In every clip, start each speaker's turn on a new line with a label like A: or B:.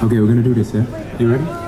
A: Okay, we're gonna do this, yeah? You ready?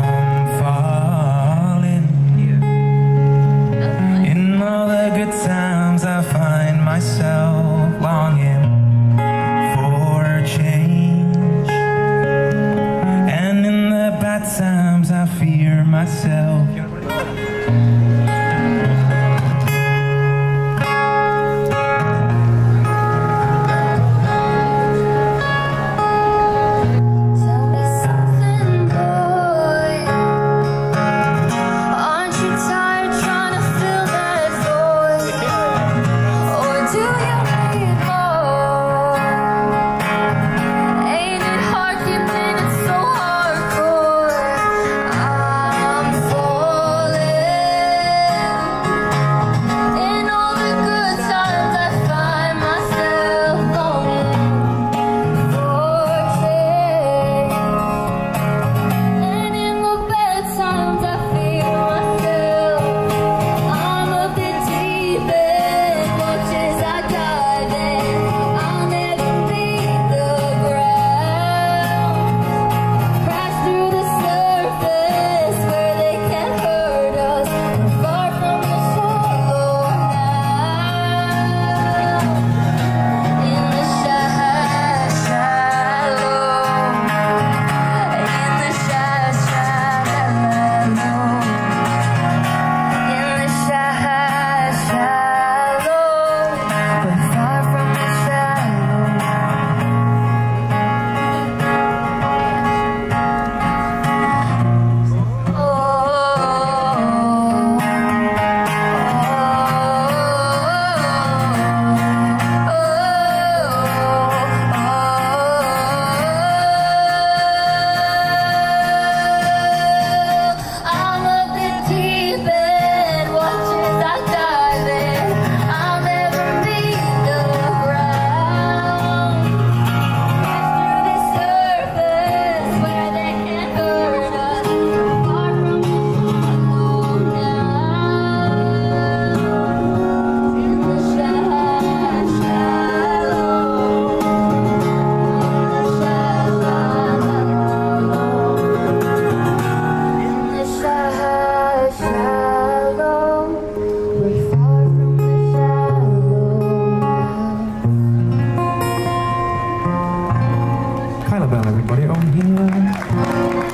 A: about everybody on here.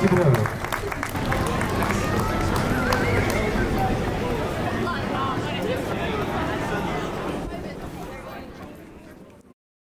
A: It up.